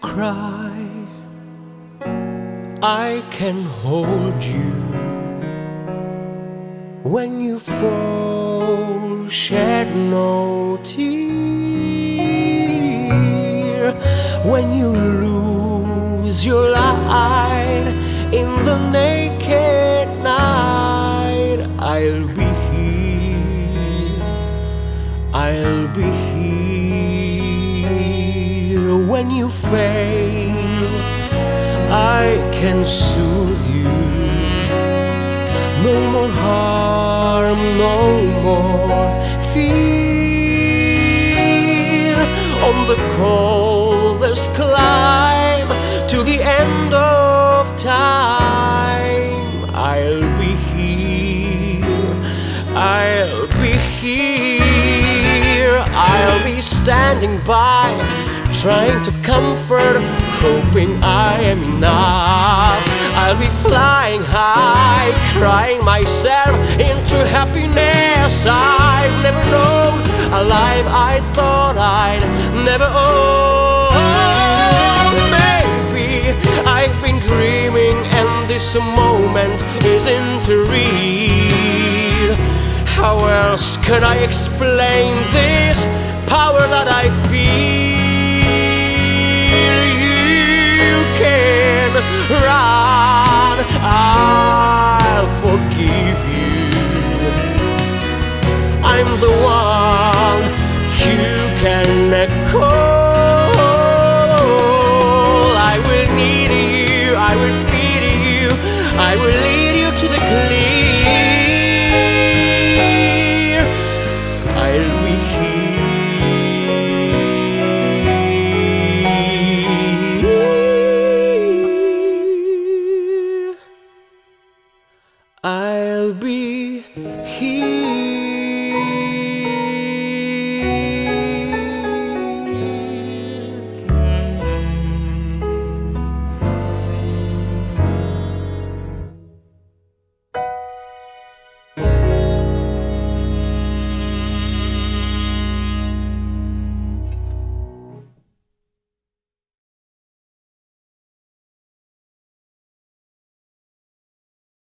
cry, I can hold you. When you fall, shed no tear. When you lose your light in the naked night, I'll be here. I'll be here when you fail. I can soothe you. No more harm, no more fear. On the coldest climb to the end of time, I'll be here. I'll be here. I'll be standing by, trying to comfort, hoping I am enough. I'll be flying high, crying myself into happiness. I've never known a life I thought I'd never own. Maybe I've been dreaming, and this moment isn't real. How else can I explain this power that I run, I'll forgive you. I'm the one you can call. I will need you, I will I'll be here.